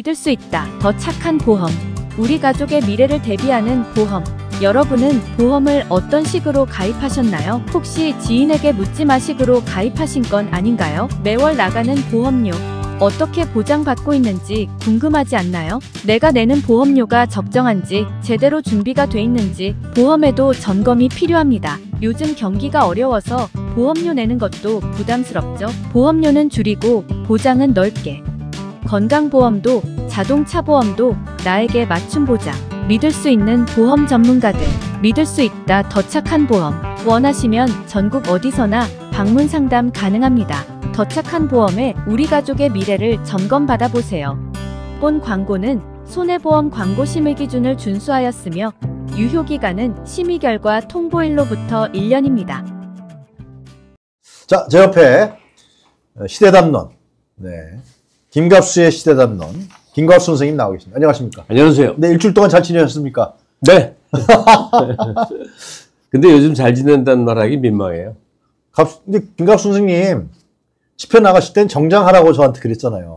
믿을 수 있다. 더 착한 보험. 우리 가족의 미래를 대비하는 보험. 여러분은 보험을 어떤 식으로 가입하셨나요? 혹시 지인에게 묻지 마 식으로 가입하신 건 아닌가요? 매월 나가는 보험료. 어떻게 보장받고 있는지 궁금하지 않나요? 내가 내는 보험료가 적정한지, 제대로 준비가 돼 있는지, 보험에도 점검이 필요합니다. 요즘 경기가 어려워서 보험료 내는 것도 부담스럽죠? 보험료는 줄이고 보장은 넓게. 건강보험도 자동차 보험도 나에게 맞춤 보장. 믿을 수 있는 보험 전문가들. 믿을 수 있다 더 착한 보험. 원하시면 전국 어디서나 방문 상담 가능합니다. 더 착한 보험에 우리 가족의 미래를 점검받아 보세요. 본 광고는 손해보험 광고 심의 기준을 준수하였으며 유효 기간은 심의 결과 통보일로부터 1년입니다. 자, 제 옆에 시대담론. 네. 김갑수의 시대 담론. 김갑수 선생님 나오 계십니다. 안녕하십니까? 안녕하세요. 네, 일주일 동안 잘 지내셨습니까? 네. 근데 요즘 잘 지낸다는 말하기 민망해요. 갑, 근데 김갑수 선생님 집회 나가실 땐 정장 하라고 저한테 그랬잖아요.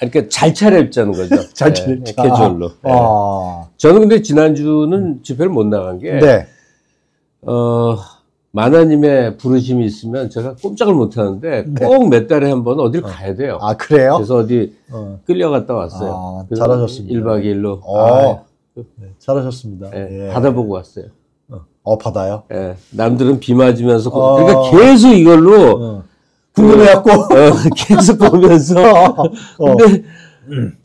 아니, 그러니까 잘 차려입자는 거죠. 잘 네, 차려입자. 캐주얼로. 네. 아, 저는 근데 지난주는 집회를 못 나간 게, 네. 어, 만화님의 부르심이 있으면 제가 꼼짝을 못 하는데 네. 꼭 몇 달에 한 번 어딜 가야 돼요. 아, 그래요? 그래서 어디 어, 끌려갔다 왔어요. 아, 잘하셨습니다. 1박 2일로. 어. 네, 잘하셨습니다. 예, 예. 받아보고 왔어요. 어, 받아요? 예, 남들은 비 맞으면서, 어. 그러니까 계속 이걸로, 어. 궁금해갖고. 어, 계속 보면서, 어. 근데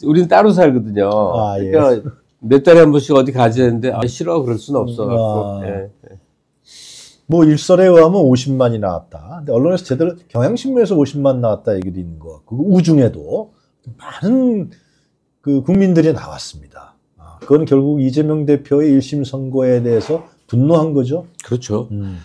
우리는 따로 살거든요. 아, 예. 그러니까 몇 달에 한 번씩 어디 가자는데 아, 싫어 그럴 수는 없어갖고. 아. 예. 뭐 일설에 의하면 50만이 나왔다. 근데 언론에서 제대로 경향신문에서 50만 나왔다 얘기도 있는 거. 그 우중에도 많은 그 국민들이 나왔습니다. 아, 그건 결국 이재명 대표의 1심 선고에 대해서 분노한 거죠. 그렇죠. 음.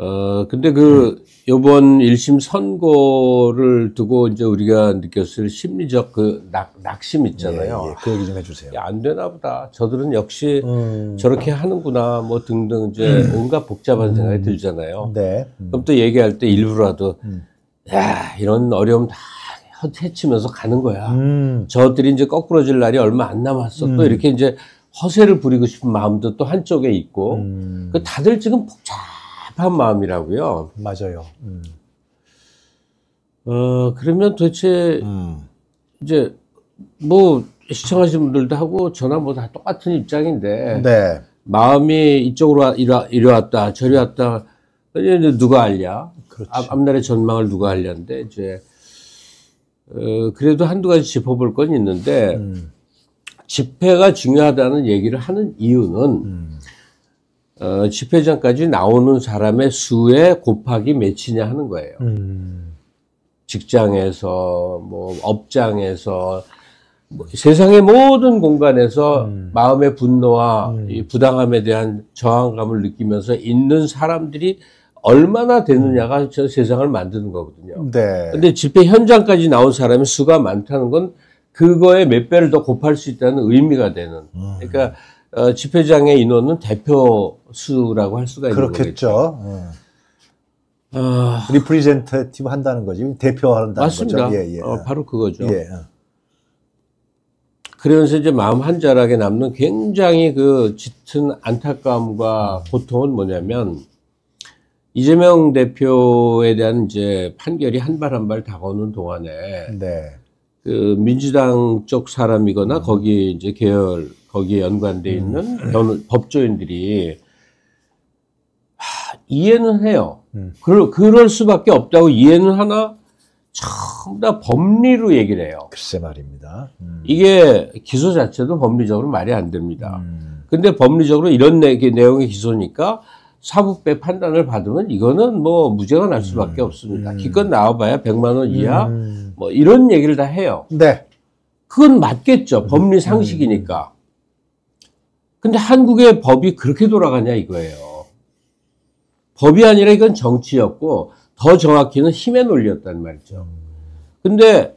어 근데 그 요번 1심 선고를 두고 이제 우리가 느꼈을 심리적 그 낙, 낙심 있잖아요. 예, 예. 그 얘기 좀 해주세요. 야, 안 되나 보다. 저들은 역시 음. 저렇게 하는구나 뭐 등등 이제 온갖 복잡한 생각이 들잖아요. 네. 음. 그럼 또 얘기할 때 일부라도 음. 야 이런 어려움 다 헤치면서 가는 거야. 음. 저들이 이제 거꾸로질 날이 얼마 안 남았어. 음. 또 이렇게 이제 허세를 부리고 싶은 마음도 또 한쪽에 있고. 음. 그 다들 지금 복잡 한 마음이라고요. 맞아요. 음. 어 그러면 도대체 음. 이제 뭐 시청하시는 분들도 하고 저나 뭐 다 똑같은 입장인데 네. 마음이 이쪽으로 와- 이리, 와- 이리 왔다 저리 왔다 이제 누가 알냐 그렇지. 앞, 앞날의 전망을 누가 알냐인데 이제 어, 그래도 한두 가지 짚어볼 건 있는데 음. 집회가 중요하다는 얘기를 하는 이유는 음. 어, 집회장까지 나오는 사람의 수에 곱하기 몇이냐 하는 거예요. 음. 직장에서 뭐 업장에서 뭐 세상의 모든 공간에서 음. 마음의 분노와 음. 이 부당함에 대한 저항감을 느끼면서 있는 사람들이 얼마나 되느냐가 저 세상을 만드는 거거든요. 네. 근데 집회 현장까지 나온 사람의 수가 많다는 건 그거에 몇 배를 더 곱할 수 있다는 의미가 되는. 음. 그러니까 어, 집회장의 인원은 대표 수라고 할 수가 있는 거겠죠. 그렇겠죠. 어. 아, representative 한다는 거지. 대표한다는 맞습니다. 거죠. 예, 예. 어, 바로 그거죠. 예. 그러면서 이제 마음 한자락에 남는 굉장히 그 짙은 안타까움과 고통은 뭐냐면 이재명 대표에 대한 이제 판결이 한 발 한 발 다가오는 동안에 네. 그 민주당 쪽 사람이거나 거기 이제 계열 거기에 연관돼 있는 변호, 법조인들이 하, 이해는 해요. 음. 그럴, 그럴 수밖에 없다고 이해는 하나 전부 다 법리로 얘기를 해요. 글쎄 말입니다. 음. 이게 기소 자체도 법리적으로 말이 안 됩니다. 음. 근데 법리적으로 이런 내, 내용의 기소니까 사법배 판단을 받으면 이거는 뭐 무죄가 날 수밖에 없습니다. 음. 기껏 나와봐야 100만 원 이하 음. 뭐 이런 얘기를 다 해요. 네. 그건 맞겠죠. 법리 상식이니까. 근데 한국의 법이 그렇게 돌아가냐 이거예요. 법이 아니라 이건 정치였고 더 정확히는 힘의 논리였단 말이죠. 근데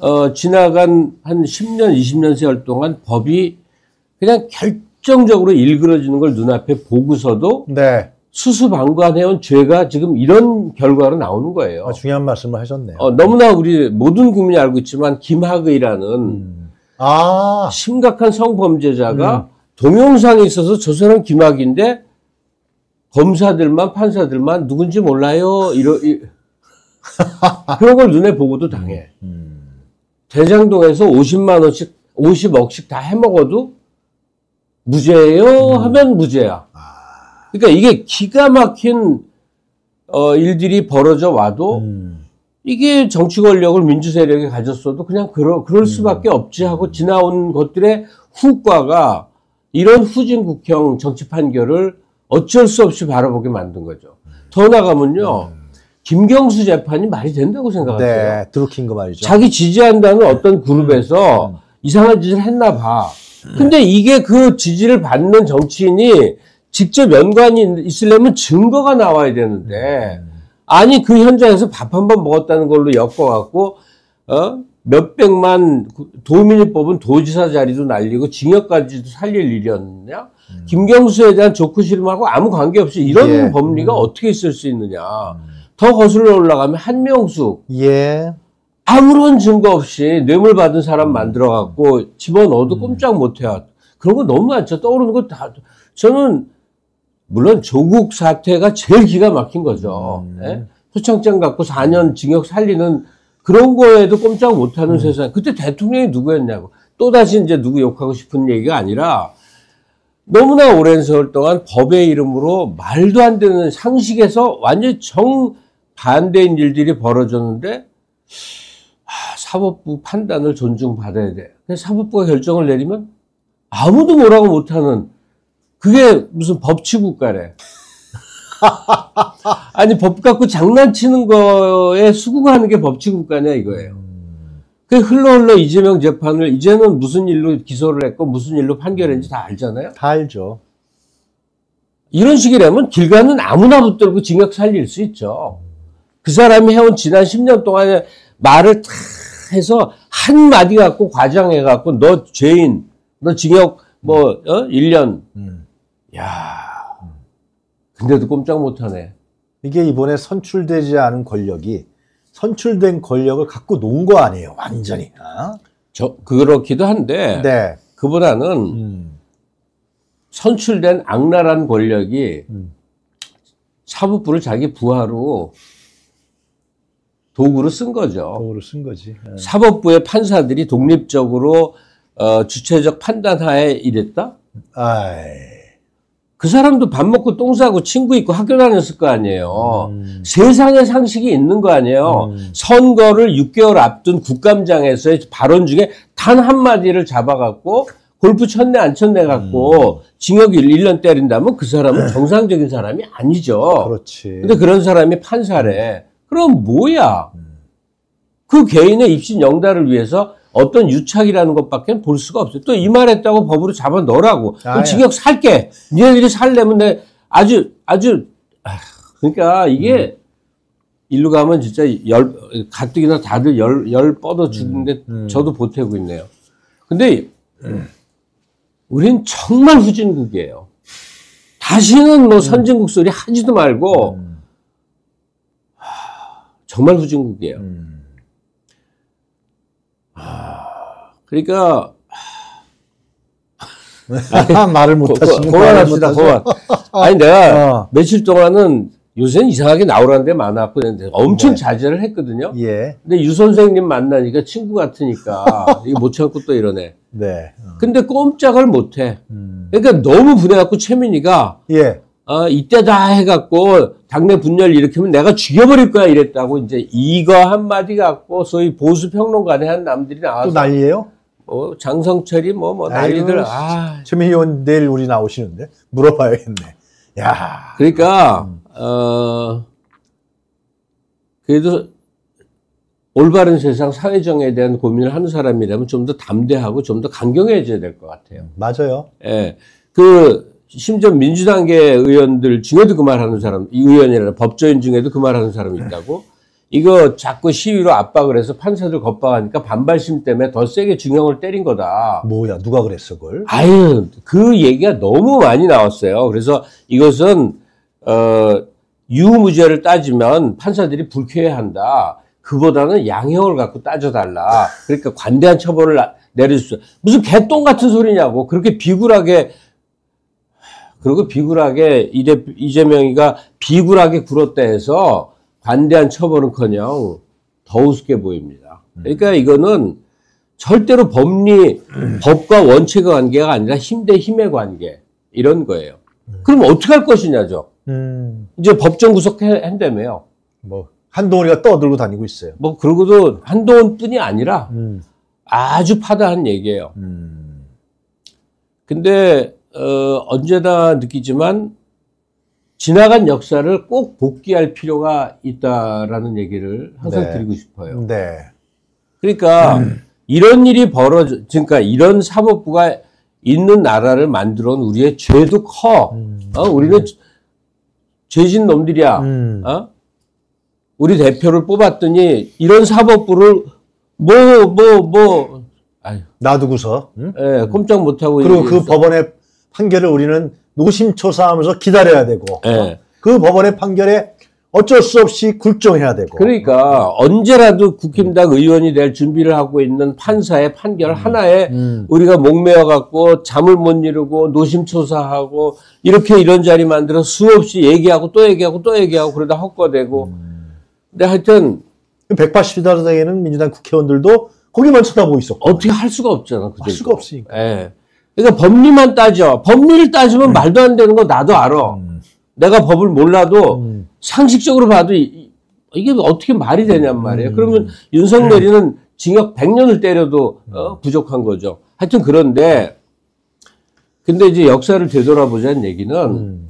어, 지나간 한 10년, 20년 세월 동안 법이 그냥 결정적으로 일그러지는 걸 눈앞에 보고서도 네. 수수방관해온 죄가 지금 이런 결과로 나오는 거예요. 아, 중요한 말씀을 하셨네요. 어, 너무나 우리 모든 국민이 알고 있지만 김학의라는 음. 아, 심각한 성범죄자가 음. 동영상이 있어서 저 사람 김학인데 검사들만 판사들만 누군지 몰라요. 이러 이, 그런 걸 눈에 보고도 당해. 음. 대장동에서 50만 원씩 50억씩 다 해먹어도 무죄예요 음. 하면 무죄야. 아. 그러니까 이게 기가 막힌 어, 일들이 벌어져 와도 음. 이게 정치 권력을 민주 세력이 가졌어도 그냥 그러, 그럴 음. 수밖에 없지 하고 지나온 것들의 후과가 이런 후진국형 정치 판결을 어쩔 수 없이 바라보게 만든 거죠. 더 나가면요. 김경수 재판이 말이 된다고 생각하세요. 네, 드루킹 거 말이죠. 자기 지지한다는 어떤 그룹에서 음. 이상한 짓을 했나 봐. 근데 이게 그 지지를 받는 정치인이 직접 연관이 있으려면 증거가 나와야 되는데, 아니, 그 현장에서 밥 한 번 먹었다는 걸로 엮어갖고, 어? 몇백만 구- 도민이 뽑은 도지사 자리도 날리고 징역까지도 살릴 일이었느냐? 김경수에 대한 조크 실험하고 아무 관계없이 이런 예. 법리가 음. 어떻게 있을 수 있느냐? 더 거슬러 올라가면 한명숙, 예. 아무런 증거 없이 뇌물 받은 사람 만들어 갖고 집어넣어도 꼼짝 못 해요. 그런 거 너무 많죠. 떠오르는 거 다. 저는, 물론 조국 사태가 제일 기가 막힌 거죠. 음. 예? 표창장 갖고 4년 징역 살리는 그런 거에도 꼼짝 못하는 세상. 그때 대통령이 누구였냐고. 또다시 이제 누구 욕하고 싶은 얘기가 아니라 너무나 오랜 세월 동안 법의 이름으로 말도 안 되는 상식에서 완전히 정반대인 일들이 벌어졌는데 아, 사법부 판단을 존중받아야 돼. 사법부가 결정을 내리면 아무도 뭐라고 못하는 그게 무슨 법치국가래. 아니 법 갖고 장난치는 거에 수긍하는 게 법치국가냐 이거예요. 그 흘러 흘러 이재명 재판을 이제는 무슨 일로 기소를 했고 무슨 일로 판결했는지 다 알잖아요. 다 알죠. 이런 식이라면 길 가는 아무나 붙들고 징역 살릴 수 있죠. 그 사람이 해온 지난 10년 동안의 말을 다 해서 한마디 갖고 과장해 갖고 너 죄인, 너 징역 뭐, 어? 1년. 음. 야 근데도 꼼짝 못 하네. 이게 이번에 선출되지 않은 권력이 선출된 권력을 갖고 논 거 아니에요, 완전히. 아? 저, 그렇기도 한데, 네. 그보다는 음. 선출된 악랄한 권력이 음. 사법부를 자기 부하로 도구로 쓴 거죠. 도구로 쓴 거지. 예. 사법부의 판사들이 독립적으로 어, 주체적 판단하에 이랬다? 아이. 그 사람도 밥 먹고 똥 싸고 친구 있고 학교 다녔을 거 아니에요. 음. 세상에 상식이 있는 거 아니에요. 음. 선거를 6개월 앞둔 국감장에서의 발언 중에 단 한마디를 잡아갖고 골프 쳤네 안 쳤네 갖고 징역 1년 때린다면 그 사람은 정상적인 사람이 아니죠. 그렇지. 근데 그런 사람이 판사래. 그럼 뭐야? 그 개인의 입신 영달을 위해서 어떤 유착이라는 것밖에 볼 수가 없어요. 또 이 말했다고 법으로 잡아 넣으라고. 아야. 징역 살게. 니네들이 살려면 내 아주 아주 아, 그러니까 이게 일로 가면 진짜 열 가뜩이나 다들 열, 열 뻗어 죽는데 음. 저도 보태고 있네요. 근데 우린 정말 후진국이에요. 다시는 뭐 선진국 소리 하지도 말고 음. 정말 후진국이에요. 음. 그러니까 말을 못 고- 하시는 고- 그만합시다. 그만. 아니 내가 어. 며칠 동안은 요새는 이상하게 나오라는 데 많았고 엄청 네. 자제를 했거든요. 예. 근데 유 선생님 만나니까 친구 같으니까 이거 못 참고 또 이러네. 네. 근데 꼼짝을 못 해. 음. 그러니까 너무 분해갖고 최민희가 예. 어, 이때다 해갖고 당내 분열 일으키면 내가 죽여버릴 거야 이랬다고 이제 이거 한마디 갖고 소위 보수 평론가에 한 남들이 또 나와서 난리예요? 뭐 장성철이 뭐뭐 아이고, 난리들 아 최민희 의원 내일 우리 나오시는데 물어봐야겠네. 야. 그러니까 어 그래도 올바른 세상 사회정에 대한 고민을 하는 사람이라면 좀 더 담대하고 좀 더 강경해져야 될 것 같아요. 맞아요. 예. 그 심지어 민주당계 의원들 중에도 그 말하는 사람, 이 의원이라 법조인 중에도 그 말하는 사람이 있다고. 이거 자꾸 시위로 압박을 해서 판사들 겁박하니까 반발심 때문에 더 세게 중형을 때린 거다. 뭐야, 누가 그랬어, 그걸? 아유, 그 얘기가 너무 많이 나왔어요. 그래서 이것은, 어, 유무죄를 따지면 판사들이 불쾌해한다. 그보다는 양형을 갖고 따져달라. 그러니까 관대한 처벌을 나- 내려주십시오. 무슨 개똥 같은 소리냐고. 그렇게 비굴하게, 그리고 비굴하게 이대, 이재명이가 비굴하게 굴었다 해서 관대한 처벌은 커녕 더 우습게 보입니다. 그러니까 이거는 절대로 법리, 법과 원칙의 관계가 아니라 힘 대 힘의 관계. 이런 거예요. 그럼 어떻게 할 것이냐죠. 음, 이제 법정 구속한다며요. 뭐 한동훈이가 떠들고 다니고 있어요. 뭐 그러고도 한동훈뿐이 아니라 음, 아주 파다한 얘기예요. 음, 근데 어, 언제나 느끼지만 지나간 역사를 꼭 복귀할 필요가 있다라는 얘기를 항상 네. 드리고 싶어요. 네, 그러니까 이런 일이 벌어져, 그러니까 이런 사법부가 있는 나라를 만들어 놓은 우리의 죄도 커. 음, 어, 우리는 죄진 놈들이야. 음, 어? 우리 대표를 뽑았더니 이런 사법부를 뭐 뭐 뭐 아유, 놔두고서 음? 예, 꼼짝 못하고 그리고 그. 법원의 판결을 우리는 노심초사하면서 기다려야 되고 예. 그 법원의 판결에 어쩔 수 없이 굴종해야 되고 그러니까 언제라도 국힘당 의원이 될 준비를 하고 있는 판사의 판결 하나에 음, 우리가 목매어 갖고 잠을 못 이루고 노심초사하고 이렇게 이런 자리 만들어 수없이 얘기하고 또 얘기하고 또 얘기하고 그러다 헛거대고 음. 근데 하여튼 180여 되는 민주당 국회의원들도 거기만 쳐다보고 있었고 어떻게 할 수가 없잖아. 할 그들도. 수가 없으니까. 예. 그러니까 법리만 따져. 법리를 따지면 말도 안 되는 거 나도 알아. 음, 내가 법을 몰라도 음, 상식적으로 봐도 이, 게 어떻게 말이 되냔 말이에요. 음. 그러면 윤석열이는 징역 100년을 때려도 어, 부족한 거죠. 하여튼 그런데 근데 이제 역사를 되돌아보자는 얘기는 음,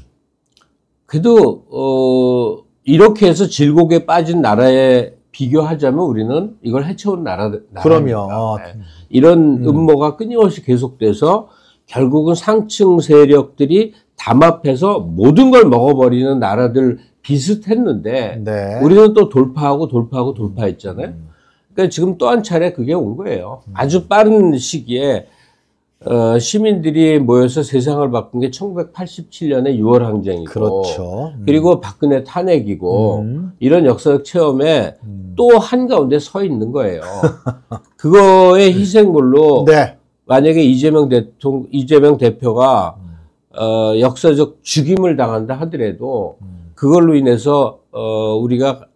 그래도 어 이렇게 해서 질곡에 빠진 나라에 비교하자면 우리는 이걸 해쳐온 나라 나라입니다. 그럼요. 네. 이런 음모가 끊임없이 계속돼서 결국은 상층 세력들이 담합해서 모든 걸 먹어버리는 나라들 비슷했는데 네. 우리는 또 돌파하고 돌파하고 돌파했잖아요. 그러니까 지금 또 한 차례 그게 온 거예요. 아주 빠른 시기에 어, 시민들이 모여서 세상을 바꾼 게 1987년에 6월 항쟁이고 그렇죠. 음. 그리고 박근혜 탄핵이고 음. 이런 역사적 체험에 음. 또 한가운데 서 있는 거예요. 그거의 희생물로 네. 만약에 이재명 대통령, 이재명 대표가 어, 역사적 죽임을 당한다 하더라도 음. 그걸로 인해서 어, 우리가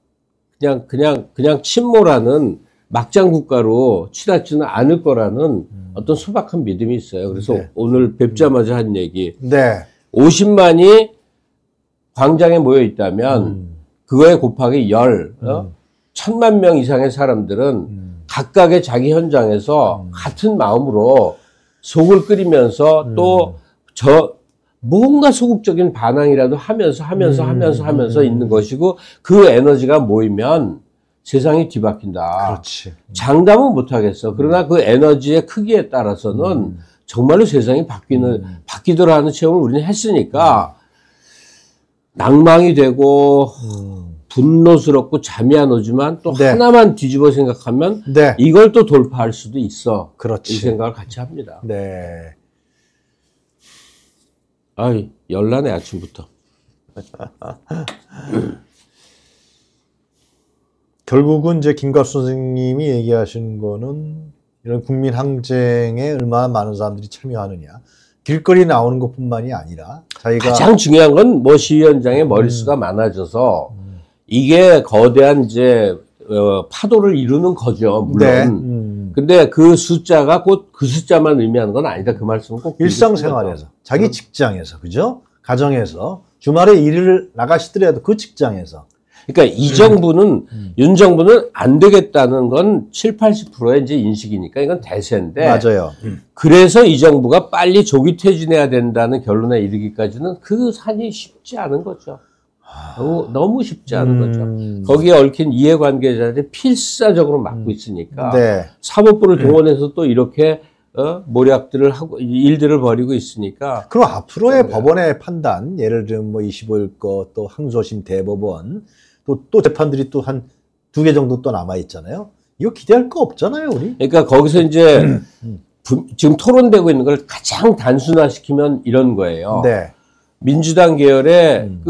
그냥 그냥 그냥 침몰하는 막장 국가로 치닫지는 않을 거라는 어떤 소박한 믿음이 있어요. 그래서 네. 오늘 뵙자마자 한 얘기. 네. 50만이 광장에 모여 있다면 음. 그거에 곱하기 열, 어? 음. 천만 명 이상의 사람들은 음. 각각의 자기 현장에서 음. 같은 마음으로 속을 끓이면서 음. 또저 뭔가 소극적인 반항이라도 하면서 하면서 음. 하면서 하면서 음. 있는 것이고 그 에너지가 모이면 세상이 뒤바뀐다. 그렇지. 장담은 못하겠어. 그러나 그 에너지의 크기에 따라서는 음. 정말로 세상이 바뀌는 음. 바뀌더라 하는 체험을 우리는 했으니까 낭망이 되고 음. 분노스럽고 잠이 안 오지만 또 네. 하나만 뒤집어 생각하면 네. 이걸 또 돌파할 수도 있어. 이 그렇지. 생각을 같이 합니다. 네. 아이, 열나네, 아침부터. 결국은 이제 김갑수 선생님이 얘기하신 거는 이런 국민 항쟁에 얼마나 많은 사람들이 참여하느냐. 길거리 나오는 것뿐만이 아니라 자기가 가장 중요한 건 뭐 시위현장의 머릿수가 많아져서 이게 거대한 이제 어, 파도를 이루는 거죠, 물론. 네. 음. 근데 그 숫자가 곧 그 숫자만 의미하는 건 아니다. 그 말씀은 꼭 일상생활에서 자기 직장에서 그죠? 가정에서 주말에 일을 나가시더라도 그 직장에서 그러니까 이 정부는 음. 윤 정부는 안 되겠다는 건 7, 80%의 이제 인식이니까 이건 대세인데 맞아요. 그래서 이 정부가 빨리 조기 퇴진해야 된다는 결론에 이르기까지는 그 산이 쉽지 않은 거죠. 너무, 너무 쉽지 않은 거죠. 음. 거기에 얽힌 이해관계자들이 필사적으로 막고 있으니까 네. 사법부를 동원해서 또 이렇게 어? 모략들을 하고 일들을 벌이고 있으니까 그럼 앞으로의 네. 법원의 판단, 예를 들면 뭐 25일 거, 또 항소심 대법원, 또, 또 재판들이 또 한 두 개 정도 또 남아 있잖아요. 이거 기대할 거 없잖아요, 우리. 그러니까 거기서 이제 음. 부- 지금 토론되고 있는 걸 가장 단순화시키면 이런 거예요. 네. 민주당 계열의 음.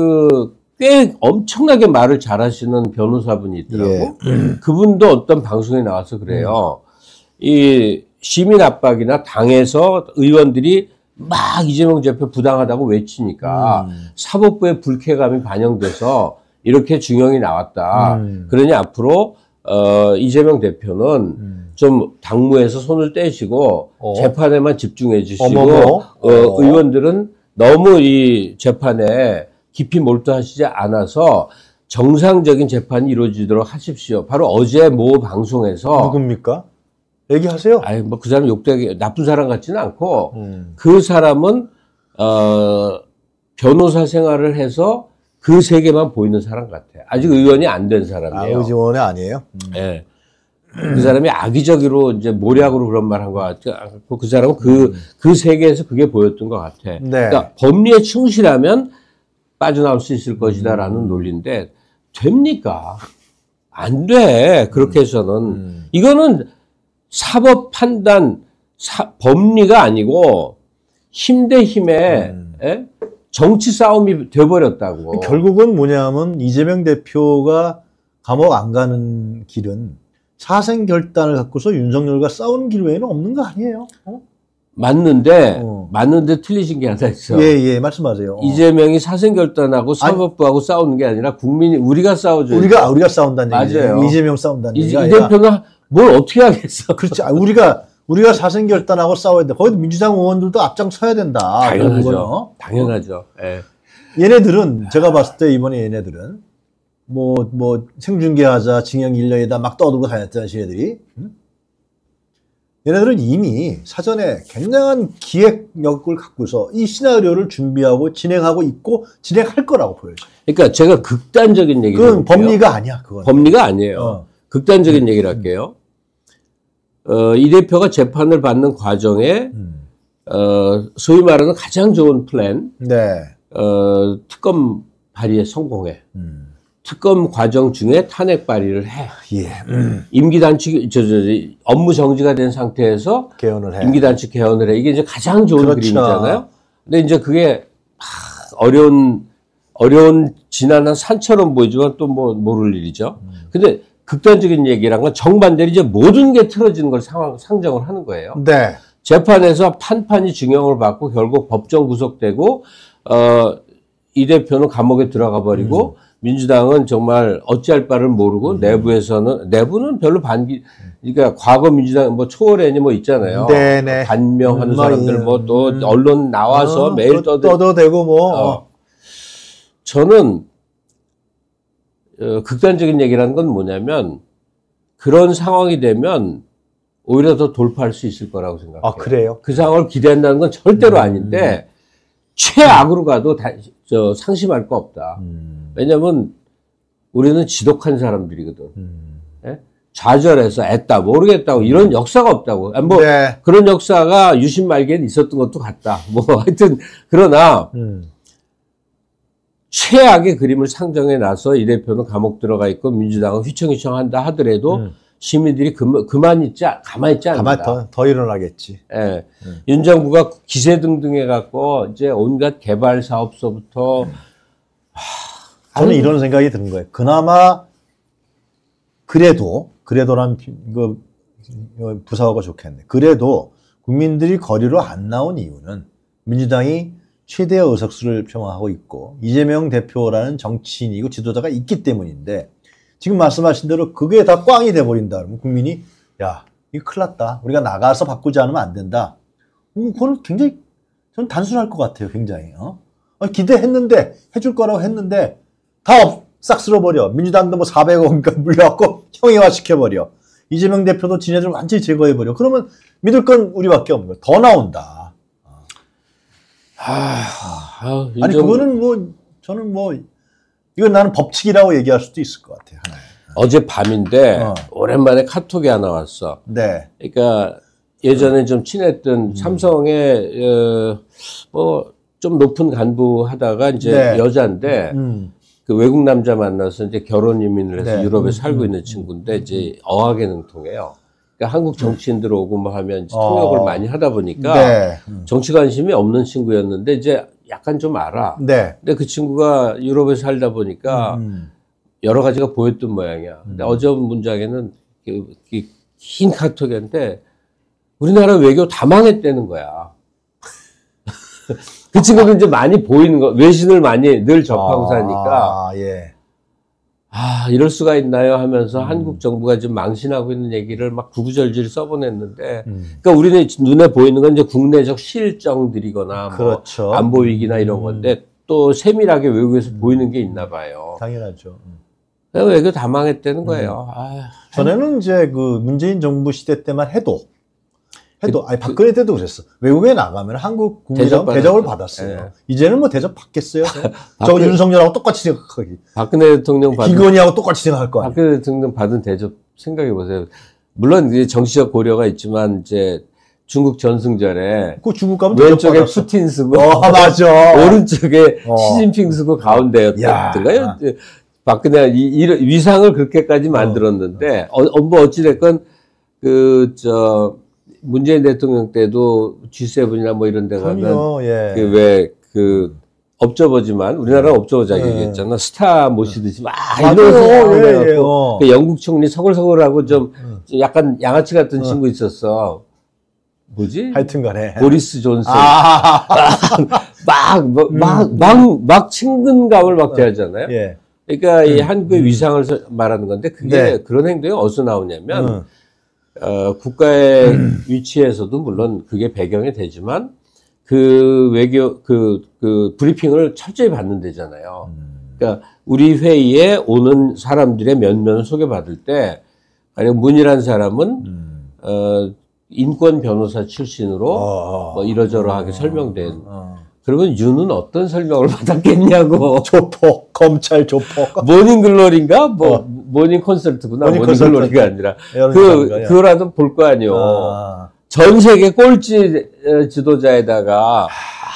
그꽤 엄청나게 말을 잘하시는 변호사분이 있더라고. 예. 그분도 어떤 방송에 나와서 그래요. 이 시민 압박이나 당에서 의원들이 막 이재명 대표 부당하다고 외치니까 음. 사법부의 불쾌감이 반영돼서 이렇게 중형이 나왔다. 음. 그러니 앞으로 어, 이재명 대표는 음. 좀 당무에서 손을 떼시고 어. 재판에만 집중해 주시고 어머머. 어, 어. 의원들은 너무 이 재판에 깊이 몰두하시지 않아서 정상적인 재판이 이루어지도록 하십시오. 바로 어제 모 방송에서 누굽니까? 얘기하세요. 아이 뭐그 사람 욕되게 나쁜 사람 같지는 않고 음. 그 사람은 어 변호사 생활을 해서 그 세계만 보이는 사람 같아. 아직 의원이 안된 아, 사람이에요. 의지원이 아니에요. 예. 그 사람이 악의적으로 이제 모략으로 그런 말 한 것 같아. 그 사람은 그, 그 세계에서 그게 보였던 것 같아. 네. 그러니까 법리에 충실하면 빠져나올 수 있을 것이다라는 논리인데, 됩니까? 안 돼. 그렇게 해서는. 음. 이거는 사법 판단, 사- 법리가 아니고, 힘 대 힘의, 음. 예? 정치 싸움이 돼버렸다고. 결국은 뭐냐면 이재명 대표가 감옥 안 가는 길은 사생 결단을 갖고서 윤석열과 싸우는 길 외에는 없는 거 아니에요? 어? 맞는데, 어. 맞는데 틀리신 게 하나 있어. 예, 예, 말씀하세요. 어. 이재명이 사생 결단하고 사법부하고 싸우는 게 아니라 국민이 우리가 싸워줘요. 우리가 우리가 싸운다는 얘기죠. 맞아요. 이재명 싸운다는 이, 얘기가 이 아니라 대표는 뭘 어떻게 하겠어? 그렇지. 아, 우리가 우리가 사생 결단하고 싸워야 돼. 거기도 민주당 의원들도 앞장 서야 된다. 당연하죠. 당연하죠. 예. 얘네들은 제가 봤을 때 이번에 얘네들은 뭐뭐 생중계하자 징역 1년이다 막 떠들고 다녔던 얘네들이 응? 얘네들은 이미 사전에 굉장한 기획력을 갖고서 이 시나리오를 준비하고 진행하고 있고 진행할 거라고 보여져요. 그러니까 제가 극단적인 얘기를 그건 해볼게요. 법리가 아니야. 그건. 법리가 아니에요. 어. 극단적인 얘기를 할게요. 어, 이 대표가 재판을 받는 과정에 음. 어, 소위 말하는 가장 좋은 플랜, 네. 어, 특검 발의에 성공해. 음. 특검 과정 중에 탄핵 발의를 해. 예. 음. 임기 단축, 저, 저, 저, 업무 정지가 된 상태에서 개헌을 해. 임기 단축 개헌을 해. 이게 이제 가장 좋은 그렇죠. 그림이잖아요. 근데 이제 그게 하, 어려운 어려운 지난한 산처럼 보이지만 또 뭐 모를 일이죠. 음. 근데 극단적인 얘기란 건 정반대로 이제 모든 게 틀어지는 걸 상황 상정을 하는 거예요. 네. 재판에서 판판이 증형을 받고 결국 법정 구속되고 어, 이 대표는 감옥에 들어가 버리고 음. 민주당은 정말 어찌할 바를 모르고 내부에서는 내부는 별로 반기 그러니까 과거 민주당 뭐 초월애니 뭐 있잖아요. 네네. 반명하는 음, 사람들 뭐또 음. 언론 나와서 어, 매일 또- 떠들 떠도 되고 뭐. 어. 저는 어, 극단적인 얘기라는 건 뭐냐면 그런 상황이 되면 오히려 더 돌파할 수 있을 거라고 생각해요. 아 그래요? 그 상황을 기대한다는 건 절대로 음. 아닌데 최악으로 가도 다, 저 상심할 거 없다. 음. 왜냐면 우리는 지독한 사람들이거든. 음. 좌절해서 애다 모르겠다고 이런 역사가 없다고. 아, 뭐 네. 그런 역사가 유신 말기엔 있었던 것도 같다. 뭐 하여튼 그러나 음. 최악의 그림을 상정해 놔서 이 대표는 감옥 들어가 있고 민주당은 휘청휘청 한다 하더라도 음. 시민들이 그, 그만 있지 않- 가만히 있지 않는다. 가만 더, 더 일어나겠지. 예. 음. 윤 정부가 기세 등등해 갖고 이제 온갖 개발 사업소부터 저는 아유. 이런 생각이 드는 거예요. 그나마 그래도 그래도란 이거 부사어가 좋겠네. 그래도 국민들이 거리로 안 나온 이유는 민주당이 최대의 의석수를 표명하고 있고 이재명 대표라는 정치인이고 지도자가 있기 때문인데 지금 말씀하신 대로 그게 다 꽝이 돼버린다 그러면 국민이 야 이거 큰일 났다. 우리가 나가서 바꾸지 않으면 안 된다. 음, 그건 굉장히 저는 단순할 것 같아요. 굉장히 어? 어, 기대했는데 해줄 거라고 했는데 다 없, 싹 쓸어버려. 민주당도 뭐 400억인가 물려갖고 형이화 시켜버려. 이재명 대표도 지네들 완전히 제거해버려. 그러면 믿을 건 우리밖에 없는 거야. 더 나온다. 아, 아니 윤정- 그거는 뭐 저는 뭐 이건 나는 법칙이라고 얘기할 수도 있을 것 같아요. 어제 밤인데 어. 오랜만에 카톡이 하나 왔어. 네. 그러니까 예전에 좀 친했던 삼성의 어, 뭐좀 높은 간부 하다가 이제 네. 여자인데 음. 그 외국 남자 만나서 이제 결혼 이민을 해서 네. 유럽에 음, 살고 음, 있는 친구인데 이제 어학에 능통해요. 그러니까 한국 정치인들 오고 뭐 하면 어. 통역을 많이 하다 보니까 네. 음. 정치 관심이 없는 친구였는데 이제 약간 좀 알아. 네. 근데 그 친구가 유럽에 살다 보니까 음. 여러 가지가 보였던 모양이야. 근데 음. 어제 문장에는 그- 그긴 카톡인데 우리나라 외교 다 망했다는 거야. 그 친구는 이제 많이 보이는 거, 외신을 많이 늘 접하고 아, 사니까, 예. 아, 이럴 수가 있나요 하면서 음. 한국 정부가 지금 망신하고 있는 얘기를 막 구구절절 써보냈는데, 음. 그러니까 우리는 눈에 보이는 건 이제 국내적 실정들이거나 뭐 그렇죠. 안보 위기나 이런 음. 건데, 또 세밀하게 외국에서 보이는 게 있나 봐요. 당연하죠. 음. 그래서 외교 다 망했다는 거예요. 아, 전에는 이제 그 문재인 정부 시대 때만 해도 해도 그- 아니 박근혜 때도 그랬어. 외국에 나가면 한국 국민적 대접 대접을. 받았어요. 예. 이제는 뭐 대접 받겠어요? 저 박근혜- 윤석열하고 똑같이 생각하기. 박근혜 대통령 받은 김건희하고 똑같이 생각할 거 아니에요. 박근혜 대통령 받은 대접 생각해 보세요. 물론 이제 정치적 고려가 있지만 이제 중국 전승절에 그 중국 가면 왼쪽에. 푸틴 쓰고 어 맞아. 오른쪽에 어. 시진핑 쓰고 가운데였던가요? 야. 박근혜 이, 이 위상을 그렇게까지 만들었는데 어, 어, 뭐 어찌 됐건 그 저 문재인 대통령 때도 G7이나 뭐 이런 데 가면. 예. 그왜그 업저버지만 우리나라 업저버 네. 자격이었잖아 스타 모시듯이 막. 이러면서 예, 예, 어. 그 영국 총리 서글서글하고 좀 음. 약간 양아치 같은 친구 있었어. 뭐지? 하여튼간에 보리스 존슨. 아, 막, 막, 막, 막, 막 친근감을 막 대하잖아요. 예. 그러니까 이 한국의 위상을 서- 말하는 건데 그게 네. 그런 행동이 어디서 나오냐면 음. 어, 국가의 위치에서도 물론 그게 배경이 되지만 그 외교 그, 그 브리핑을 철저히 받는 데잖아요. 음. 그러니까 우리 회의에 오는 사람들의 면면을 소개받을 때 아니 문이란 사람은 음. 어, 인권 변호사 출신으로 어. 뭐 이러저러하게 설명된 어. 그러면 윤은 어떤 설명을 받았겠냐고 조폭 검찰 조폭 모닝글로리인가 뭐 어. Morning Consult구나 모닝 모닝글로리가 Consult. 아니라 그 사람인가요? 그거라도 볼 거 아니요. 아. 전 세계 꼴찌 어, 지도자에다가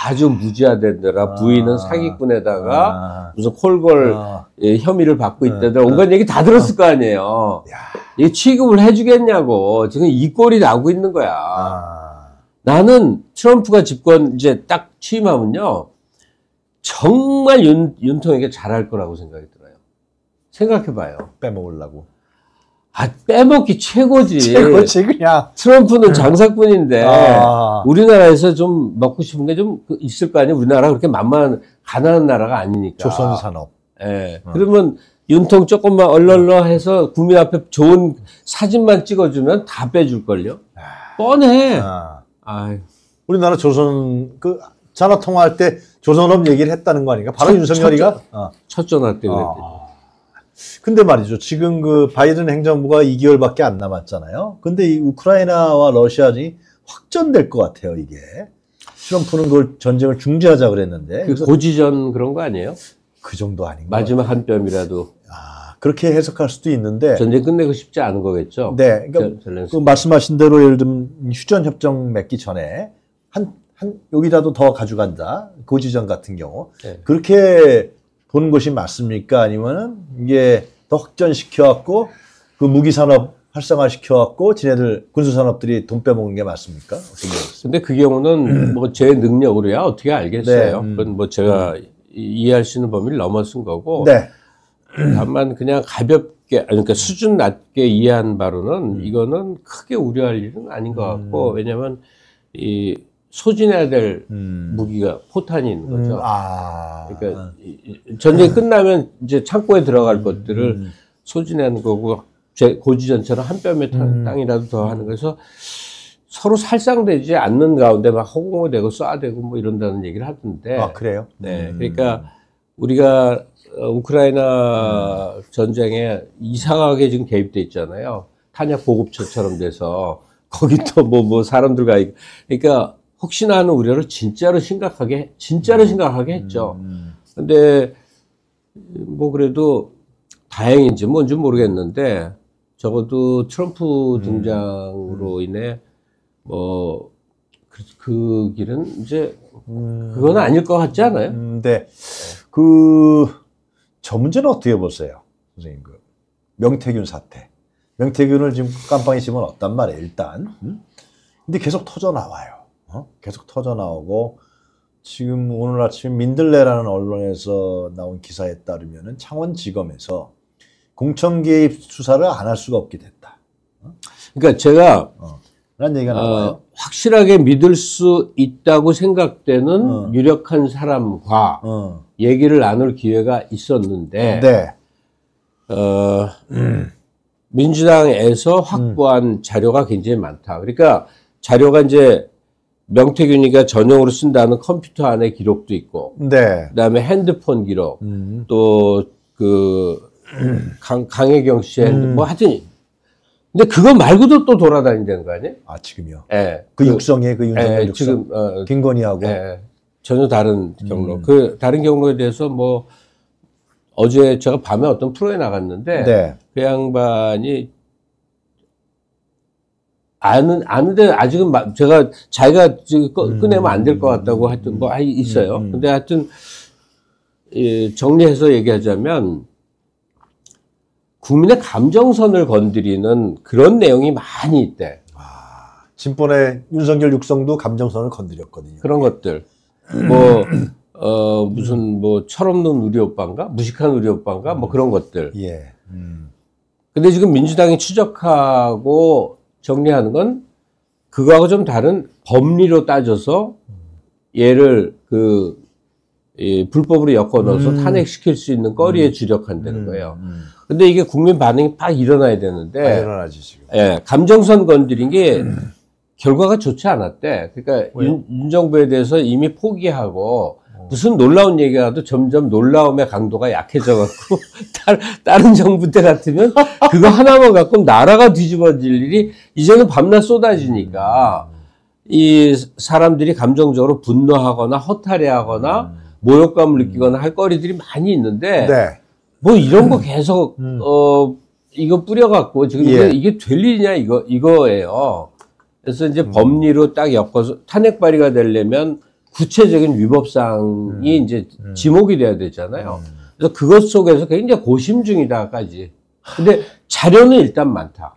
아주 무지하대더라 부인은 아. 사기꾼에다가 아. 무슨 콜걸 아. 예, 혐의를 받고 네. 있다더라 온갖 얘기 다 들었을 거 아니에요. 이 취급을 해주겠냐고 지금 이 꼴이 나오고 있는 거야. 아. 나는 트럼프가 집권 이제 딱 취임하면요 정말 윤 윤통에게 잘할 거라고 생각이 들어요. 생각해봐요. 빼먹으려고. 아 빼먹기 최고지. 최고지 그냥. 트럼프는 장사꾼인데 아. 우리나라에서 좀 먹고 싶은 게 좀 있을 거 아니에요. 우리나라 그렇게 만만 가난한 나라가 아니니까. 조선 산업. 예. 그러면 윤통 조금만 얼얼러 해서 국민 앞에 좋은 사진만 찍어주면 다 빼줄 걸요. 뻔해. 아. 아유. 우리나라 조선 그 전화 통화할 때 조선업 얘기를 했다는 거 아닌가? 바로 첫- 윤석열이가. 어. 첫 전화 때 그랬대. 아. 근데 말이죠. 지금 그 바이든 행정부가 2개월밖에 안 남았잖아요. 근데 이 우크라이나와 러시아전이 확전될 것 같아요, 이게. 트럼프는 그걸 전쟁을 중지하자 그랬는데. 그 고지전 그런 거 아니에요? 그 정도 아닌 것 마지막 한 뼘이라도. 아, 그렇게 해석할 수도 있는데. 전쟁 끝내고 싶지 않은 거겠죠. 네. 그러니까. 그 말씀하신 대로 예를 들면 휴전 협정 맺기 전에 한, 한, 여기라도 더 가져간다. 고지전 같은 경우. 네. 그렇게 보는 것이 맞습니까? 아니면은 이게 더 확전시켜갖고 그 무기산업 활성화시켜갖고 지네들 군수산업들이 돈 빼먹는 게 맞습니까? 근데 그 경우는 뭐 제 능력으로야 어떻게 알겠어요. 음. 네, 음. 그건 뭐 제가 이- 이해할 수 있는 범위를 넘어선 거고. 네. 다만 그냥 가볍게 아니, 그러니까 수준 낮게 이해한 바로는 음. 이거는 크게 우려할 일은 아닌 것 같고 왜냐하면 이 소진해야 될 음. 무기가 포탄이 있는 음, 거죠. 아. 그러니까 이- 이- 전쟁이 끝나면 이제 창고에 들어갈 것들을 음. 소진하는 거고 제 고지전처럼 한 뼘의 땅- 음. 땅이라도 더 하는 거에서 서로 살상되지 않는 가운데 막 허공을 대고 쏴대고 뭐 이런다는 얘기를 하던데. 아, 그래요? 네, 음. 그러니까 우리가 어, 우크라이나 전쟁에 이상하게 지금 개입돼 있잖아요. 탄약 보급처처럼 돼서 거기 또 뭐뭐 사람들과 이- 그러니까 혹시나 하는 우려를 진짜로 심각하게 진짜로 심각하게 했죠. 음. 근데 뭐 그래도 다행인지 뭔지 모르겠는데 적어도 트럼프 음. 등장으로 인해 뭐 그, 그 길은 이제 음. 그건 아닐 것 같지 않아요? 음, 네. 그, 저 문제는 어떻게 보세요? 선생님, 그, 명태균 사태. 명태균을 지금 깜빵에 집어넣었단 말이에요, 일단. 음? 근데 계속 터져 나와요. 어? 계속 터져 나오고, 지금 오늘 아침 민들레라는 언론에서 나온 기사에 따르면은 창원지검에서 공천 개입 수사를 안 할 수가 없게 됐다. 그러니까 제가 나와요. 어, 확실하게 믿을 수 있다고 생각되는 어. 유력한 사람과 어. 얘기를 나눌 기회가 있었는데 네. 어, 민주당에서 확보한 자료가 굉장히 많다. 그러니까 자료가 이제 명태균이가 전용으로 쓴다는 컴퓨터 안에 기록도 있고, 네. 그다음에 핸드폰 기록, 음. 또그 강혜경 씨의 핸드, 음. 뭐 하여튼 근데 그거 말고도 또 돌아다닌다는 거 아니에요? 아 지금요. 예. 그, 육성에 그 윤석열 예, 육성. 지금 어, 김건희하고. 예, 전혀 다른 경로. 음. 그 다른 경로에 대해서 뭐 어제 제가 밤에 어떤 프로에 나갔는데 네. 그 양반이 아는 아는데 아직은 마- 제가 자기가 지금 꺼- 음. 꺼내면 안 될 것 같다고 하여튼 뭐 하- 있어요. 음, 음. 근데 하여튼 이 정리해서 얘기하자면 국민의 감정선을 건드리는 그런 내용이 많이 있대. 아, 진번에 윤석열 육성도 감정선을 건드렸거든요. 그런 것들. 뭐, 어, 무슨, 뭐, 철없는 우리 오빠인가? 무식한 우리 오빠인가? 뭐 그런 것들. 예. 음. 근데 지금 민주당이 추적하고 정리하는 건 그거하고 좀 다른 법리로 따져서 얘를 그, 이 불법으로 엮어 넣어서 음. 탄핵시킬 수 있는 거리에 주력한다는 거예요. 음. 근데 이게 국민 반응이 팍 일어나야 아, 되는데, 일어나지 지금. 예, 감정선 건드린 게 결과가 좋지 않았대. 그러니까? 윤, 윤 정부에 대해서 이미 포기하고 무슨 놀라운 얘기가 와도 점점 놀라움의 강도가 약해져 갖고 다른 정부 때 같으면 그거 하나만 갖고 나라가 뒤집어질 일이 이제는 밤낮 쏟아지니까 이 사람들이 감정적으로 분노하거나 허탈해하거나 모욕감을 느끼거나 할 거리들이 많이 있는데 네. 뭐 이런 거 계속 음. 어 이거 뿌려갖고 지금 예. 이게, 이게 될 일이냐 이거 이거예요. 그래서 이제 음. 법리로 딱 엮어서 탄핵 발의가 되려면 구체적인 위법 사항이 이제 지목이 돼야 되잖아요. 음. 그래서 그것 속에서 굉장히 고심 중이다까지. 근데 자료는 일단 많다.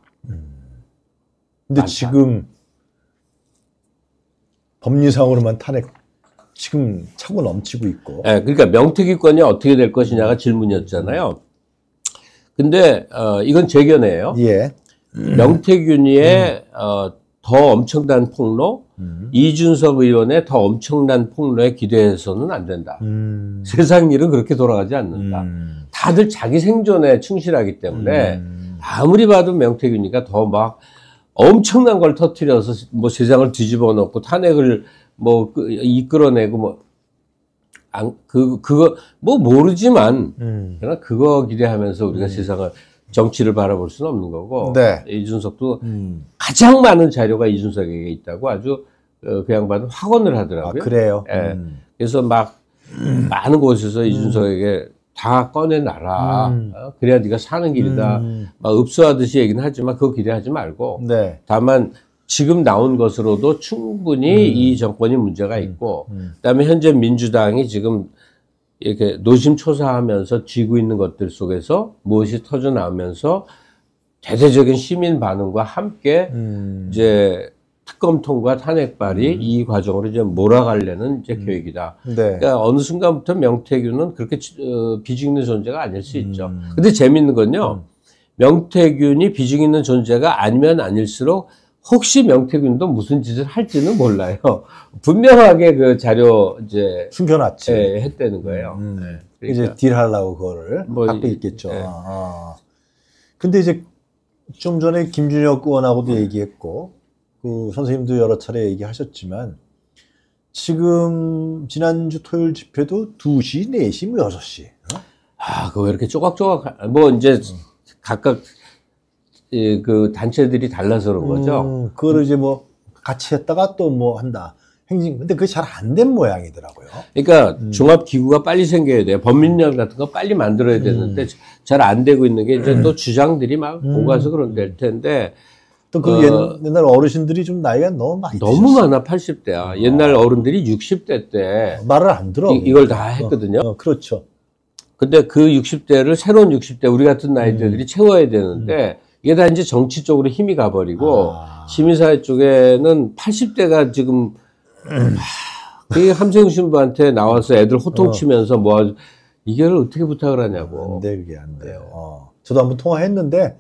근데 많다. 지금 법리상으로만 탄핵 지금 차고 넘치고 있고. 예, 그러니까 명태기권이 어떻게 될 것이냐가 질문이었잖아요. 근데 어, 이건 제 견해예요. 예. 명태균이의 어, 더 엄청난 폭로, 음. 이준석 의원의 더 엄청난 폭로에 기대해서는 안 된다. 음. 세상 일은 그렇게 돌아가지 않는다. 음. 다들 자기 생존에 충실하기 때문에 음. 아무리 봐도 명태균이가 더 막 엄청난 걸 터트려서 뭐 세상을 뒤집어 놓고 탄핵을 뭐 그- 이끌어내고 뭐, 안, 그, 그거, 뭐 모르지만, 음. 그러나 그거 기대하면서 우리가 세상을, 정치를 바라볼 수는 없는 거고, 네. 이준석도 음. 가장 많은 자료가 이준석에게 있다고 아주 어, 그 양반은 확언을 아, 하더라고요. 그래요? 예. 음. 그래서 막 많은 곳에서 이준석에게 다 꺼내놔라. 음. 어? 그래야 네가 사는 길이다. 음. 막 읍소하듯이 얘기는 하지만 그거 기대하지 말고 네. 다만 지금 나온 것으로도 충분히 이 정권이 문제가 있고 음. 그다음에 현재 민주당이 지금 이렇게 노심초사하면서 쥐고 있는 것들 속에서 무엇이 터져 나오면서 대대적인 시민 반응과 함께 음. 이제 특검 통과 탄핵 발의 이 과정으로 이제 몰아가려는 이제 계획이다. 네. 그러니까 어느 순간부터 명태균은 그렇게 어, 비중 있는 존재가 아닐 수 있죠. 음. 근데 재밌는 건요. 명태균이 비중 있는 존재가 아니면 아닐수록 혹시 명태균도 무슨 짓을 할지는 몰라요. 분명하게 그 자료 이제 숨겨놨지. 예, 했다는 거예요. 음. 네. 이제 그러니까 딜하려고 그거를 뭐 갖고 이- 있겠죠. 예. 아. 근데 이제 좀 전에 김준혁 의원하고도 얘기했고, 그 선생님도 여러 차례 얘기하셨지만, 지금 지난주 토요일 집회도 2시, 4시, 뭐 6시. 어? 아, 그거 왜 이렇게 쪼각쪼각, 뭐, 이제, 각각, 예, 그, 단체들이 달라서 그런 거죠. 음, 그거를 이제 뭐 같이 했다가 또 뭐 한다. 행진. 근데 그게 잘 안 된 모양이더라고요. 그러니까, 음. 종합 기구가 빨리 생겨야 돼요. 법률령 같은 거 빨리 만들어야 되는데, 잘안 되고 있는 게, 이제 또 주장들이 막 음. 오가서 그런 될 텐데, 또그 어. 옛날 어르신들이 좀 나이가 너무 많이 너무 드셨어. 많아, 80대야. 옛날 어른들이 60대 때, 말을 안 들어. 이, 걸다 했거든요. 어, 그렇죠. 근데 그 60대를 새로운 60대, 우리 같은 나이대들이 채워야 되는데, 이게 다 이제 정치 쪽으로 힘이 가버리고, 아. 시민사회 쪽에는 80대가 지금 하, 그 함세웅 신부한테 나와서 애들 호통치면서 뭐 하지- 이걸 어떻게 부탁을 하냐고. 안 돼, 그게 안 돼요. 어. 저도 한번 통화했는데,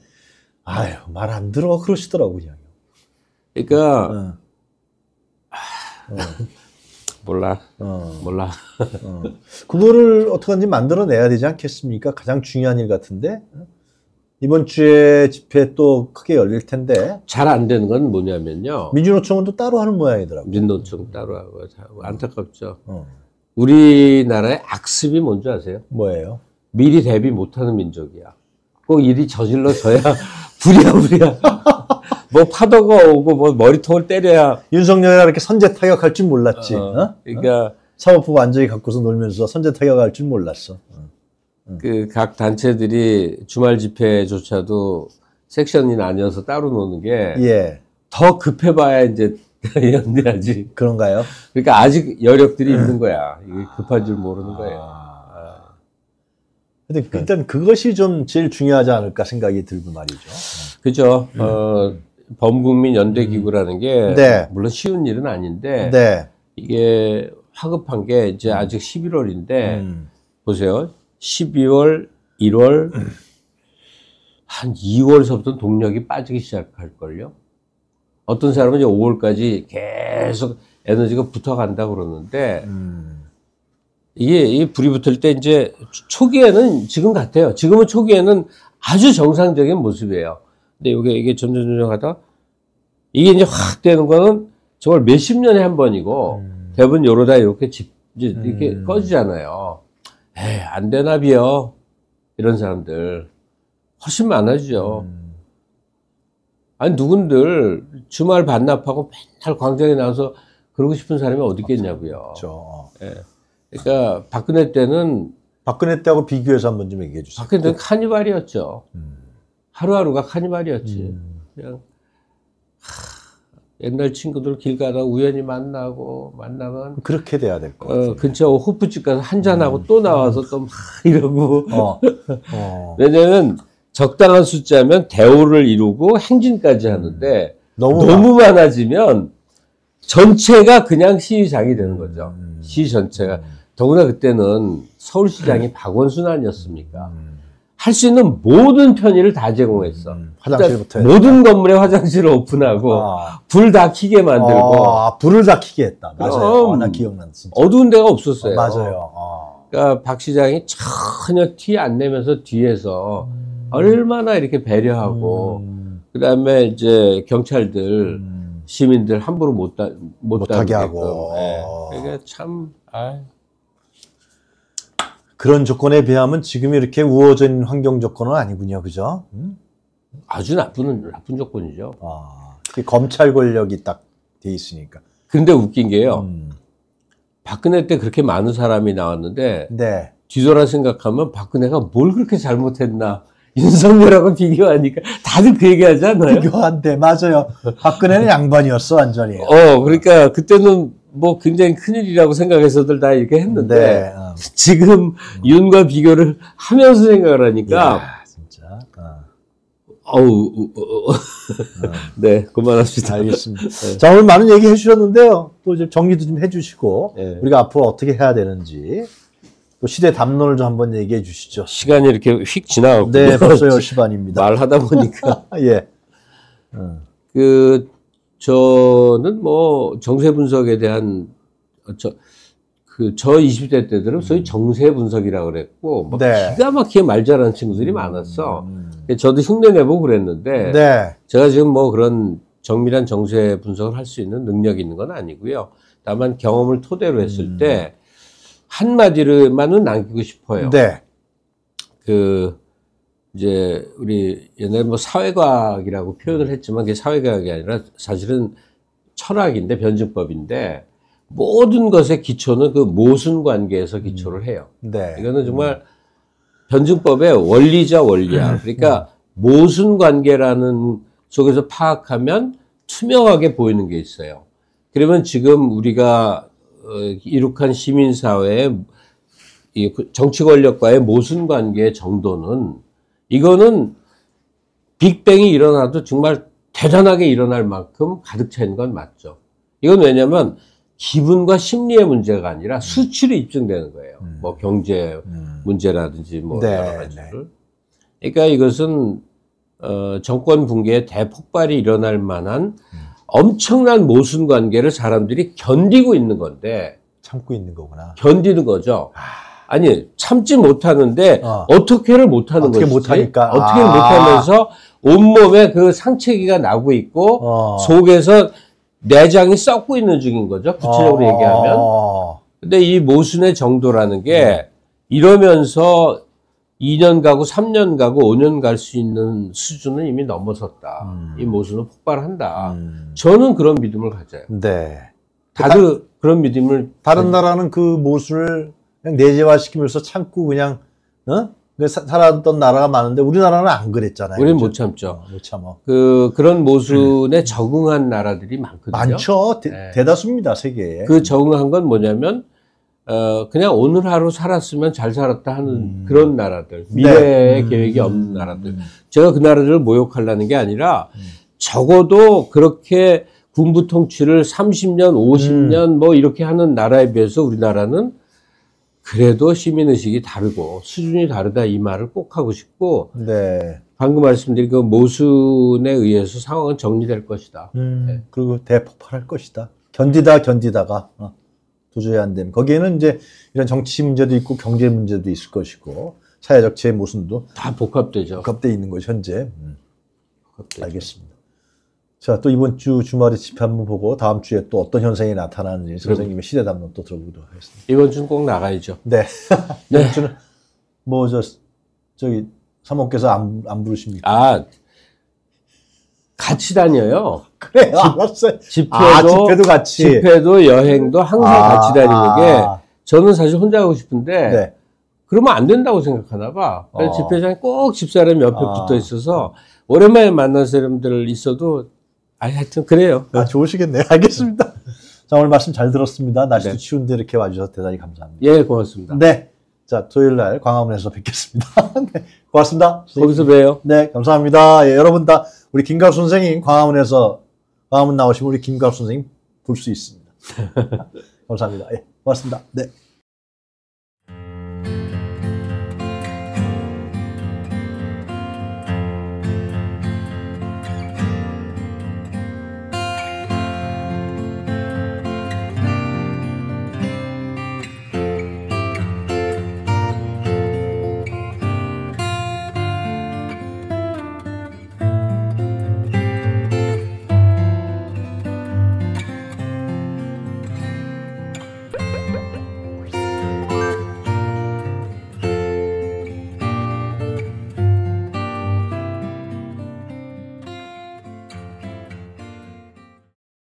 아유, 말 안 들어. 그러시더라고, 그냥. 그러니까 어. 몰라, 어. 몰라. 어. 그거를 어떻게든지 만들어내야 되지 않겠습니까? 가장 중요한 일 같은데. 이번 주에 집회 또 크게 열릴 텐데, 잘 안 되는 건 뭐냐면요. 민주노총은 또 따로 하는 모양이더라고요. 민노총 따로 하고 참 안타깝죠. 어. 우리나라의 악습이 뭔지 아세요? 뭐예요? 미리 대비 못하는 민족이야. 꼭 일이 저질러져야 부랴부랴 뭐 파도가 오고 뭐 머리통을 때려야 윤석열이 이렇게 선제 타격할 줄 몰랐지. 어, 어? 그러니까 사법부 완전히 갖고서 놀면서 선제 타격할 줄 몰랐어. 어. 그 각 단체들이 주말 집회조차도 섹션이 나뉘어서 따로 노는 게더 예, 급해봐야 이제 연대하지. 그런가요? 그러니까 아직 여력들이 있는 거야. 이게 급한 줄 모르는 거예요. 아. 근데 일단 그것이 좀 제일 중요하지 않을까 생각이 들고 말이죠. 그죠. 어, 범국민 연대기구라는 게 네. 물론 쉬운 일은 아닌데 네. 이게 화급한 게 이제 아직 11월인데 음. 보세요. 12월, 1월 한 2월서부터 동력이 빠지기 시작할걸요. 어떤 사람은 이제 5월까지 계속 에너지가 붙어간다 그러는데 음. 이게 이 불이 붙을 때 이제 초기에는 지금 같아요. 지금은 초기에는 아주 정상적인 모습이에요. 근데 이게 이게 점점 점점 하다 이게 이제 확 되는 거는 정말 몇십 년에 한 번이고 음. 대부분 요러다 이렇게 집 이제 이렇게 음. 꺼지잖아요. 에이 안 되나 비요 이런 사람들 훨씬 많아지죠. 음. 아니 누군들 주말 반납하고 맨날 광장에 나와서 그러고 싶은 사람이 어디 있겠냐고요. 그렇죠. 그러니까 박근혜 때는 박근혜 때하고 비교해서 한번 좀 얘기해 주세요. 박근혜 때는 카니발이었죠. 음. 하루하루가 카니발이었지. 음. 그냥 하, 옛날 친구들 길 가다 우연히 만나고 만나면 그렇게 돼야 될 것 같아요. 어, 근처 호프집 가서 한잔 하고 또 나와서 또 막 이러고 어. 어. 왜냐면 적당한 숫자면 대우를 이루고 행진까지 하는데 너무 너무 많 아지면 전체가 그냥 시장이 되는 거죠. 음. 시 전체가. 더구나 그때는 서울시장이 박원순 아니었습니까? 음. 할수 있는 모든 편의를 다 제공했어. 음. 화장실부터 그러니까 모든 건물에 화장실을 오픈하고 아. 불다 켜게 만들고 아, 불을 다 켜게 했다. 맞아요. 아, 나 기억난다. 진짜. 어두운 데가 없었어요. 맞아요. 어. 그러니까 박 시장이 전혀 티 안 내면서 뒤에서 음. 얼마나 이렇게 배려하고 음. 그다음에 이제 경찰들 음. 시민들 함부로 못, 다, 못 못하게. 하고. 예. 어. 그러니까 참, 아 그런 조건에 비하면 지금 이렇게 우호적 인 환경 조건은 아니군요. 그죠? 음? 아주 나쁜, 나쁜 조건이죠. 아, 검찰 권력이 딱 돼 있으니까. 근데 웃긴 게요. 음. 박근혜 때 그렇게 많은 사람이 나왔는데 네. 뒤돌아 생각하면 박근혜가 뭘 그렇게 잘못했나. 윤석열하고 비교하니까 다들 그 얘기 하잖아요. 비교한데 맞아요. 박근혜는 양반이었어 완전히. 어, 그러니까 그때는 뭐 굉장히 큰일이라고 생각해서들 다 이렇게 했는데 네. 어. 지금 윤과 비교를 하면서 생각을 하니까 야, 진짜. 어. 어우, 어. 네, 그만합시다. 알겠습니다. 자 오늘 많은 얘기 해주셨는데요. 또 이제 정리도 좀 해주시고 네. 우리가 앞으로 어떻게 해야 되는지 또 시대 담론을 좀 한번 얘기해 주시죠. 시간이 이렇게 휙 지나가고 네, 벌써 10시 반입니다. 말하다 보니까 예. 그 저는 뭐 정세 분석에 대한 저 그저 20대 때들은 소위 정세 분석이라고 그랬고 뭐 네. 기가 막히게 말 잘하는 친구들이 많았어. 음. 저도 흉내 내보고 그랬는데 네. 제가 지금 뭐 그런 정밀한 정세 분석을 할 수 있는 능력이 있는 건 아니고요. 다만 경험을 토대로 했을 음. 때 한마디로만은 남기고 싶어요. 네. 그 이제 우리 옛날에 뭐 사회과학이라고 표현을 했지만 그게 사회과학이 아니라 사실은 철학인데 변증법인데 모든 것의 기초는 그 모순 관계에서 기초를 해요. 네. 이거는 정말 변증법의 원리자 원리야. 그러니까 모순 관계라는 속에서 파악하면 투명하게 보이는 게 있어요. 그러면 지금 우리가 어, 이룩한 시민사회의 이 정치 권력과의 모순 관계 정도는 이거는 빅뱅이 일어나도 정말 대단하게 일어날 만큼 가득 차 있는 건 맞죠. 이건 왜냐면 기분과 심리의 문제가 아니라 수치로 입증되는 거예요. 음. 뭐 경제 음. 문제라든지 뭐 네, 여러 가지를. 그러니까 이것은 어, 정권 붕괴의 대폭발이 일어날 만한 음. 엄청난 모순 관계를 사람들이 견디고 있는 건데 참고 있는 거구나. 견디는 거죠. 아 니 참지 못하는데 어. 어. 떻게를 못하는 어떻게 것이지? 못하니까. 어떻게 아. 못하면서 온몸에 그 상체기가 나고 있고 어. 속에서 내장이 썩고 있는 중인 거죠. 구체적으로 어. 얘기하면. 근데 이 모순의 정도라는 게 이러면서 2년 가고 3년 가고 5년 갈 수 있는 수준은 이미 넘어섰다. 음. 이 모순은 폭발한다. 음. 저는 그런 믿음을 가져요. 네. 다들 그런 믿음을 다른 나라는 그 모순을 그냥 내재화시키면서 참고 그냥 어? 그 사- 살았던 나라가 많은데 우리나라는 안 그랬잖아요. 우리는? 못 참죠. 어, 못 참어. 그 그런 모순에 적응한 나라들이 많거든요. 많죠. 대, 네. 대다수입니다 세계에. 그 적응한 건 뭐냐면 어 그냥 오늘 하루 살았으면 잘 살았다 하는 음. 그런 나라들 미래의 네. 계획이 음. 없는 나라들 제가 그 나라들을 모욕하려는 게 아니라 음. 적어도 그렇게 군부 통치를 30년, 50년 뭐 이렇게 하는 나라에 비해서 우리나라는 그래도 시민 의식이 다르고 수준이 다르다 이 말을 꼭 하고 싶고 네. 방금 말씀드린 그 모순에 의해서 상황은 정리될 것이다. 음, 네. 그리고 대폭발할 것이다. 견디다 견디다가 어, 도저히 안 되면 거기에는 이제 이런 정치 문제도 있고 경제 문제도 있을 것이고 사회적 재 모순도 다 복합되죠. 복합돼 있는 거죠 현재. 음, 복합되죠. 알겠습니다. 자, 또 이번 주 주말에 집회 한번 보고 다음 주에 또 어떤 현상이 나타나는지 선생님의 시대 담론 또 들어보도록 하겠습니다. 이번 주는 꼭 나가야죠. 네. 네. 이번 주는 뭐 저 저기 사모께서 안, 안 부르십니까? 아, 같이 다녀요. 그래, 알았어요. 집회도, 아, 집회도 같이. 집회도 여행도 항상 아, 같이 다니는 게 아, 저는 사실 혼자 하고 싶은데 네. 그러면 안 된다고 생각하나 봐. 그래서 어. 집회장에 꼭 집사람이 옆에 아. 붙어 있어서 오랜만에 만난 사람들 있어도 아 하여튼 그래요. 아, 좋으시겠네요. 알겠습니다. 자, 오늘 말씀 잘 들었습니다. 날씨도 네. 추운데 이렇게 와주셔서 대단히 감사합니다. 예, 고맙습니다. 네. 자, 토요일 날 광화문에서 뵙겠습니다. 네. 고맙습니다. 거기서 봬요. 네, 감사합니다. 예, 여러분 다 우리 김갑 선생님 광화문에서 광화문 나오시면 우리 김갑 선생님 볼 수 있습니다. 감사합니다. 예, 고맙습니다. 네.